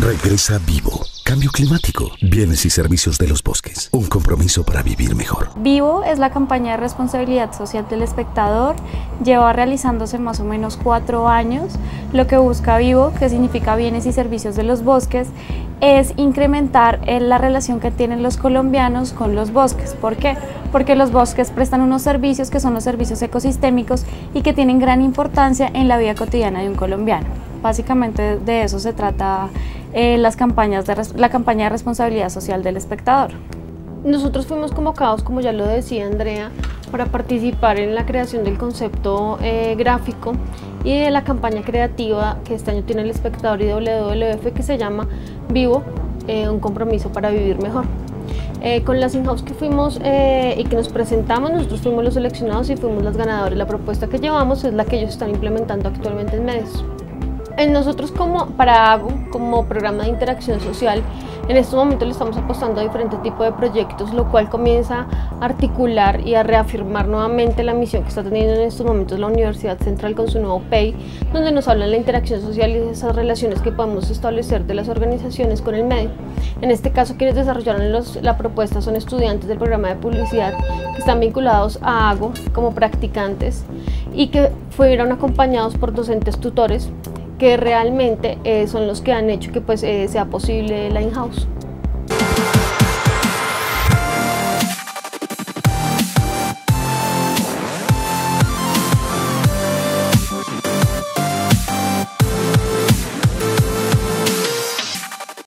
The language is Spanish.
Regresa vivo. Cambio climático. Bienes y servicios de los bosques. Un compromiso para vivir mejor. Vivo es la campaña de responsabilidad social del espectador. Lleva realizándose más o menos cuatro años. Lo que busca Vivo, que significa bienes y servicios de los bosques, es incrementar la relación que tienen los colombianos con los bosques. ¿Por qué? Porque los bosques prestan unos servicios que son los servicios ecosistémicos y que tienen gran importancia en la vida cotidiana de un colombiano. Básicamente de eso se trata eh, las campañas de, la campaña de responsabilidad social del espectador. Nosotros fuimos convocados, como ya lo decía Andrea, para participar en la creación del concepto eh, gráfico y de la campaña creativa que este año tiene el espectador y WWF que se llama Vivo, eh, un compromiso para vivir mejor. con las in-house que fuimos y que nos presentamos, nosotros fuimos los seleccionados y fuimos las ganadoras. La propuesta que llevamos es la que ellos están implementando actualmente en medios. Nosotros como para AGO, como programa de interacción social, en estos momentos le estamos apostando a diferentes tipos de proyectos, lo cual comienza a articular y a reafirmar nuevamente la misión que está teniendo en estos momentos la Universidad Central con su nuevo PEI, donde nos hablan de la interacción social y de esas relaciones que podemos establecer de las organizaciones con el medio. En este caso, quienes desarrollaron la propuesta son estudiantes del programa de publicidad que están vinculados a AGO como practicantes y que fueron acompañados por docentes tutores que realmente eh, son los que han hecho que pues, eh, sea posible la in-house.